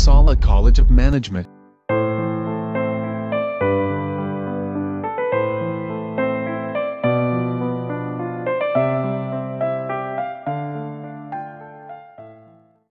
Uppsala College of Management.